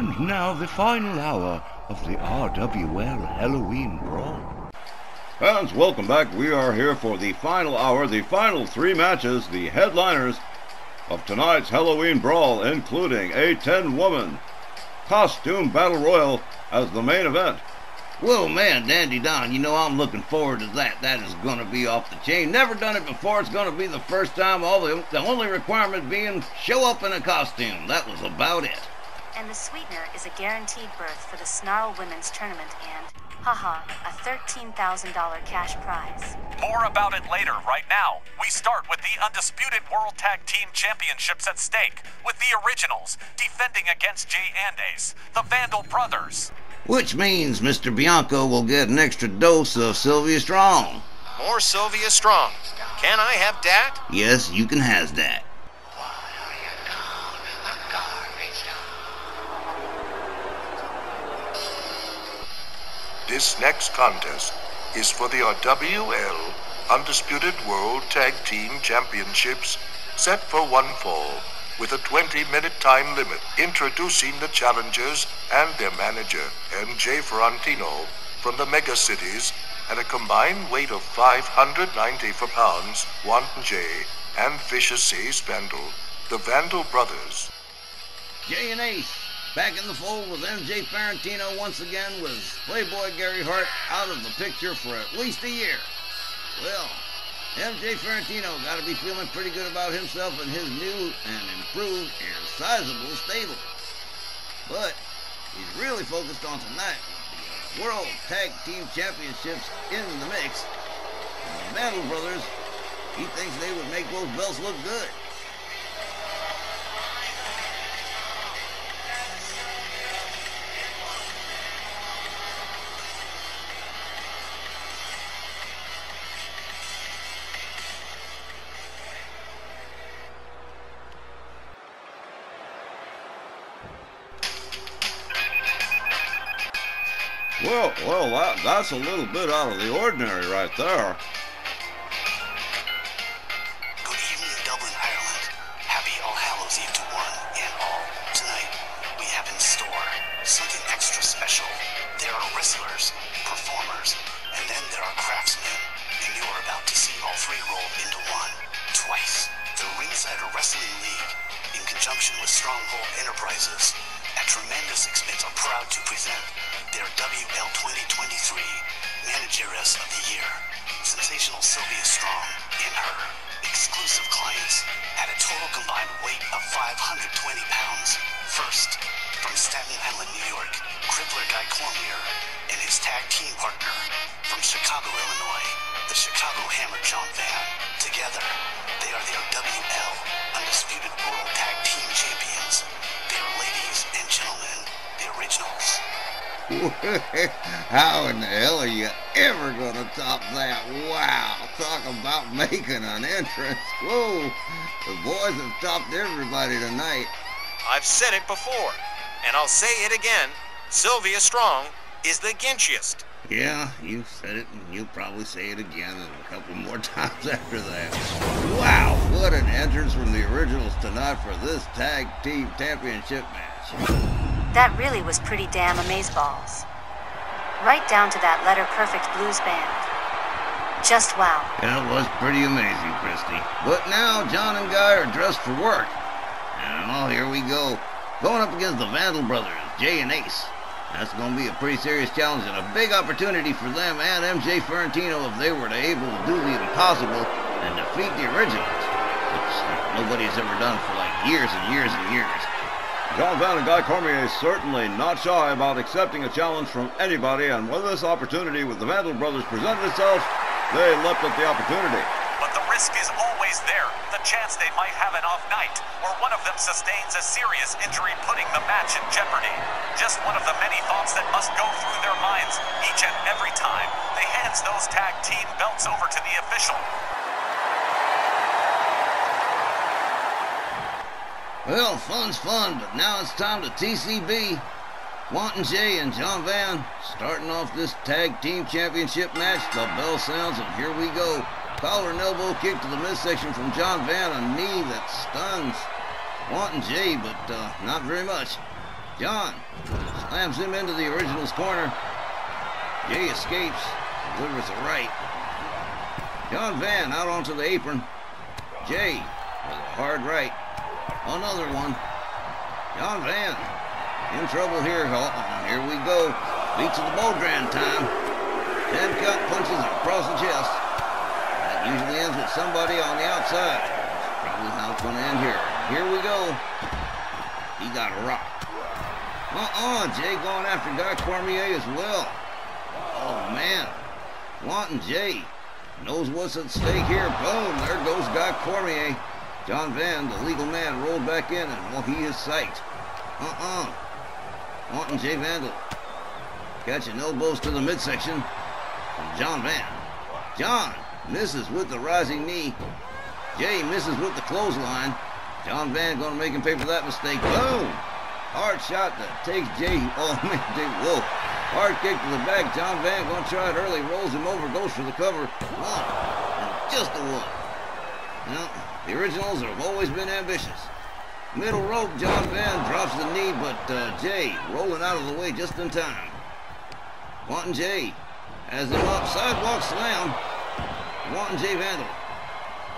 And now the final hour of the RWL Halloween Brawl. Fans, welcome back. We are here for the final hour, the final three matches, the headliners of tonight's Halloween Brawl, including a 10 woman costume battle royal as the main event. Whoa, man, Dandy Don, you know I'm looking forward to that. That is going to be off the chain. Never done it before. It's going to be the first time. All the, the only requirement being show up in a costume. That was about it. And the sweetener is a guaranteed berth for the Snarl Women's Tournament and, haha, a $13,000 cash prize. More about it later. Right now, we start with the Undisputed World Tag Team Championships at stake, with the Originals defending against Jay and Ace, the Vandal Brothers. Which means Mr. Bianco will get an extra dose of Sylvia Strong. More Sylvia Strong. Can I have that? Yes, you can have that. This next contest is for the RWL Undisputed World Tag Team Championships set for one fall with a 20-minute time limit introducing the challengers and their manager, MJ Ferrantino, from the mega cities at a combined weight of 594 pounds, Wanton Jay and Vicious Ace Vandal, the Vandal brothers. Jay and Ace, back in the fold with MJ Ferrantino once again with Playboy Gary Hart out of the picture for at least a year. Well, MJ Ferrantino got to be feeling pretty good about himself and his new and improved and sizable stable. But he's really focused on tonight with the World Tag Team Championships in the mix. And the Vandal Brothers, he thinks they would make those belts look good. Well, well, that, that's a little bit out of the ordinary right there. Good evening, Dublin, Ireland. Happy All Hallows Eve to one and all. Tonight, we have in store something extra special. There are wrestlers, performers, and then there are craftsmen. And you are about to see all three roll into one, twice. The Ringsider Wrestling League, in conjunction with Stronghold Enterprises, at tremendous expense, are proud to present Manageress of the Year, Sensational Sylvia Strong, in her exclusive clients at a total combined weight of 520 pounds. First, from Staten Island, New York, Crippler Guy Cormier and his tag team partner from Chicago, Illinois, the Chicago Hammer John Van. Together, they are the WL How in the hell are you ever gonna top that? Wow, talk about making an entrance. Whoa, the boys have topped everybody tonight. I've said it before, and I'll say it again. Sylvia Strong is the ginchiest. Yeah, you said it, and you'll probably say it again and a couple more times after that. Wow, what an entrance from the originals tonight for this tag team championship match. That really was pretty damn amazeballs. Right down to that letter perfect blues band. Just wow. That was pretty amazing, Christy. But now John and Guy are dressed for work. And oh, here we go. Going up against the Vandal brothers, Jay and Ace. That's going to be a pretty serious challenge and a big opportunity for them and MJ Ferrantino if they were to able to do the impossible and defeat the originals, which nobody's ever done for like years and years and years. John Van and Guy Cormier certainly not shy about accepting a challenge from anybody, and when this opportunity with the Vandal brothers presented itself, they leapt at the opportunity. But the risk is always there. The chance they might have an off night, or one of them sustains a serious injury, putting the match in jeopardy. Just one of the many thoughts that must go through their minds each and every time they hands those tag team belts over to the official. Well, fun's fun, but now it's time to TCB. Wanton Jay and John Van starting off this tag team championship match. The bell sounds, and here we go. Collar and elbow kick to the midsection from John Van, a knee that stuns Wanton Jay, but uh, not very much. John slams him into the original's corner. Jay escapes, delivers a right. John Van out onto the apron. Jay with a hard right. Another one. John Van in trouble here. Oh, here we go. Beats of the Bodhrán time. Count punches across the chest. That usually ends with somebody on the outside. That's probably how it's going to end here. Here we go. He got a rock. Uh-uh, Jay going after Guy Cormier as well. Oh, man. Wanton Jay. Knows what's at stake here. Boom, there goes Guy Cormier. John Van, the legal man, rolled back in, and well, he is psyched. Uh-uh. Wanton Jay Vandal. Catching elbows to the midsection John Van. John misses with the rising knee. Jay misses with the clothesline. John Van gonna make him pay for that mistake. Boom! Hard shot that takes Jay. Oh man, Jay, whoa. Hard kick to the back. John Van gonna try it early. Rolls him over, goes for the cover. One. And just a one. Well, the originals have always been ambitious. Middle rope, John Van drops the knee, but uh, Jay rolling out of the way just in time. Wanton Jay has him up. Sidewalk slam. Wanton Jay Vandal.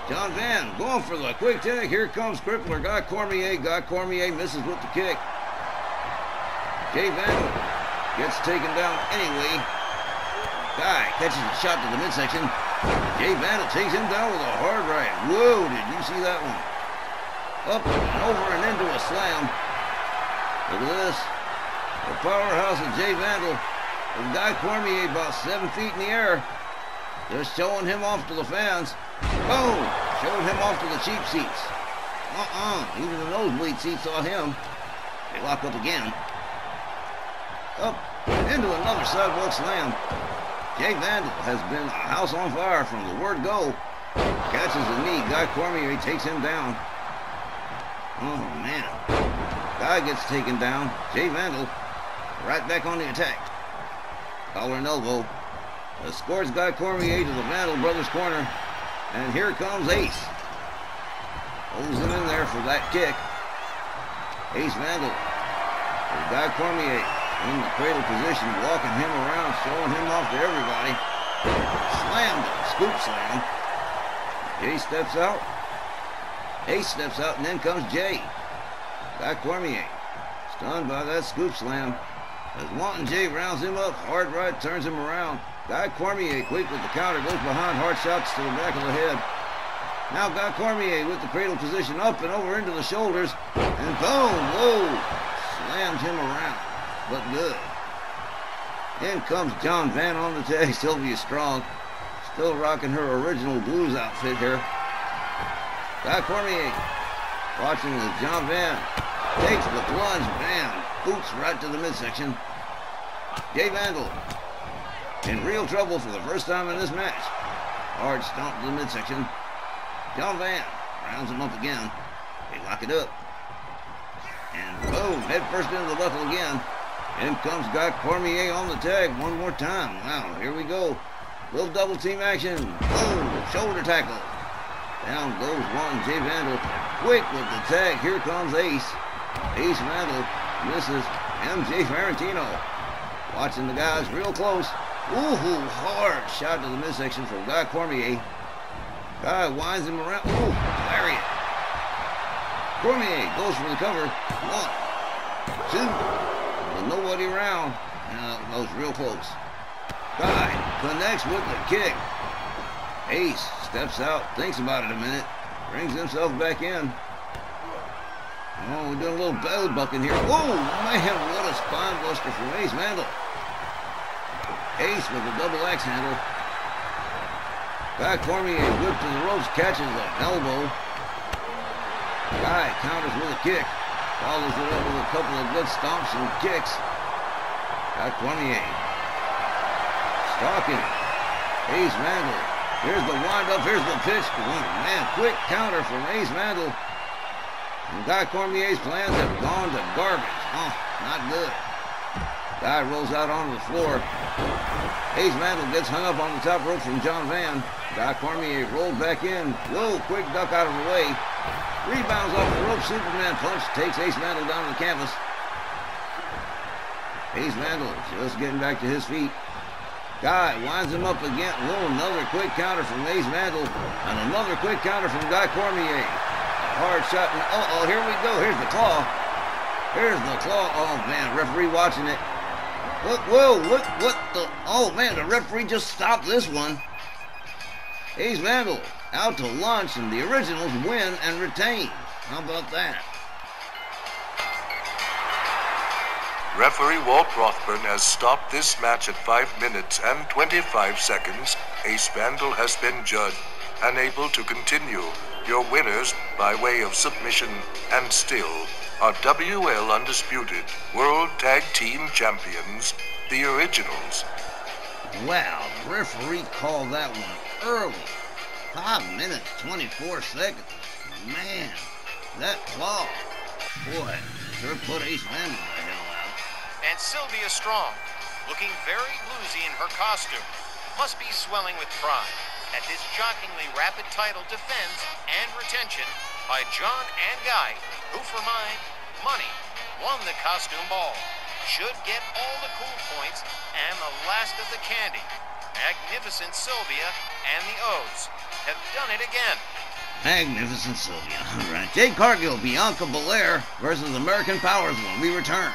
John Van going for the quick tag. Here comes Crippler. Guy Cormier. Guy Cormier misses with the kick. Jay Vandal gets taken down anyway. Guy catches a shot to the midsection. Jay Vandal takes him down with a hard right. Whoa, did you see that one? Up and over and into a slam. Look at this. The powerhouse of Jay Vandal. With Guy Cormier about seven feet in the air. Just showing him off to the fans. Oh, Boom! Showed him off to the cheap seats. Uh-uh. Even the nosebleed seats saw him. They lock up again. Up into another sidewalk slam. Jay Vandal has been a house on fire from the word go. Catches the knee. Guy Cormier takes him down. Oh, man. Guy gets taken down. Jay Vandal right back on the attack. Collar and elbow. Escorts Guy Cormier to the Vandal Brothers corner. And here comes Ace. Holds him in there for that kick. Ace Vandal. Guy Cormier in the cradle position, walking him around, showing him off to everybody. Him, scoop slam. Jay steps out. Ace steps out, and then comes Jay. Guy Cormier, stunned by that scoop slam. As Wanton Jay rounds him up, hard right turns him around. Guy Cormier, quick with the counter, goes behind, hard shots to the back of the head. Now Guy Cormier with the cradle position up and over into the shoulders, and boom, whoa, slammed him around, but good. In comes John Van on the tag, Sylvia Strong, still rocking her original blues outfit here. Guy Cormier, watching as John Van takes the plunge, bam, boots right to the midsection. Jay Vandal in real trouble for the first time in this match. Hard stomp to the midsection. John Van rounds him up again. They lock it up. And boom, head first into the buckle again. In comes Guy Cormier on the tag one more time. Wow, here we go. Little double team action. Boom, shoulder tackle. Down goes one, Jay Vandal. Quick with the tag. Here comes Ace. Ace Vandal misses MJ Ferrantino. Watching the guys real close. Ooh, hard shot to the midsection from Guy Cormier. Guy winds him around. Ooh, lariat. Cormier goes for the cover. One, two, with nobody around. Uh, that was real close. Guy connects with the kick. Ace steps out, thinks about it a minute, brings himself back in. Oh, we're doing a little belly bucking here. Whoa, man, what a spine buster from Ace Vandal. Ace with a double axe handle. Guy Cormier whipped to the ropes, catches an elbow. Guy counters with a kick. Follows it up with a couple of good stomps and kicks. Guy Cormier. Stalking. Ace Vandal. Here's the windup. Here's the pitch. Man, quick counter from Ace Vandal. And Guy Cormier's plans have gone to garbage. Oh, not good. Guy rolls out onto the floor. Ace Vandal gets hung up on the top rope from John Van. Guy Cormier rolled back in. Whoa, quick duck out of the way. Rebounds off the rope. Superman punch takes Ace Vandal down to the canvas. Ace Vandal just getting back to his feet. Guy winds him up again. Oh, another quick counter from Ace Vandal. And another quick counter from Guy Cormier. A hard shot. Uh-oh, here we go. Here's the claw. Here's the claw. Oh, man, referee watching it. Look, whoa, look what the... Oh, man, the referee just stopped this one. Ace Vandal out to lunch, and the originals win and retain. How about that? Referee Walt Rothburn has stopped this match at 5 minutes and 25 seconds. Ace Vandal has been judged, unable to continue. Your winners, by way of submission and still, are WL Undisputed World Tag Team Champions, the Originals. Wow, referee called that one early. 5 minutes, 24 seconds. Man, that claw. Boy, sure put Ace Vandal the hell out. And Sylvia Strong, looking very bluesy in her costume, must be swelling with pride at this shockingly rapid title defense and retention by John and Guy, who for mine, money, won the costume ball. Should get all the cool points and the last of the candy. Magnificent Sylvia and the O's have done it again. Magnificent Sylvia. All right. Jade Cargill, Bianca Belair versus American Powers when we return.